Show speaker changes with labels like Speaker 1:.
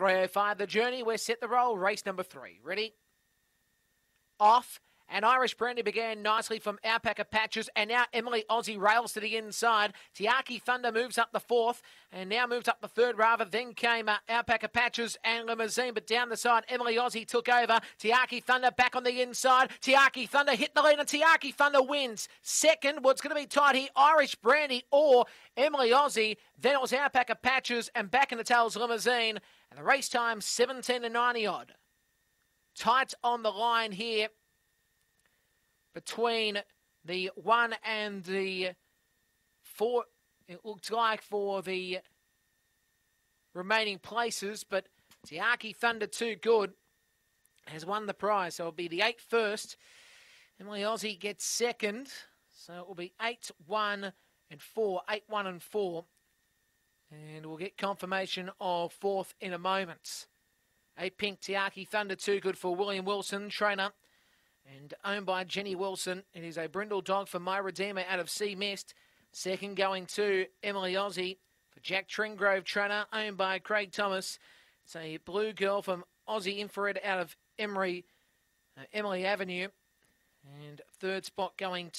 Speaker 1: 305 the journey. We're set the roll. Race number three. Ready? Off. And Irish Brandy began nicely from Alpaca Patches, and now Emily Aussie rails to the inside. Tiaki Thunder moves up the fourth, and now moves up the third rather. Then came uh, Alpaca Patches and Limousine, but down the side, Emily Aussie took over. Tiaki Thunder back on the inside. Tiaki Thunder hit the lead, and Tiaki Thunder wins. Second, what's going to be tight here, Irish Brandy or Emily Aussie. Then it was Alpaca Patches, and back in the tails, Limousine. And the race time, 17 to 90 odd. Tight on the line here between the one and the four. It looks like for the remaining places, but Tiaki Thunder too good has won the prize. So it'll be the eight first. Emily Aussie gets second. So it will be eight, one, and four. Eight, one, and four. And we'll get confirmation of fourth in a moment. Eight pink Tiaki Thunder too good for William Wilson, trainer and owned by Jenny Wilson. It is a brindle dog for My Redeemer out of Sea Mist. Second going to Emily Aussie for Jack Tringrove trainer, owned by Craig Thomas. It's a blue girl from Aussie Infrared out of Emery, uh, Emily Avenue. And third spot going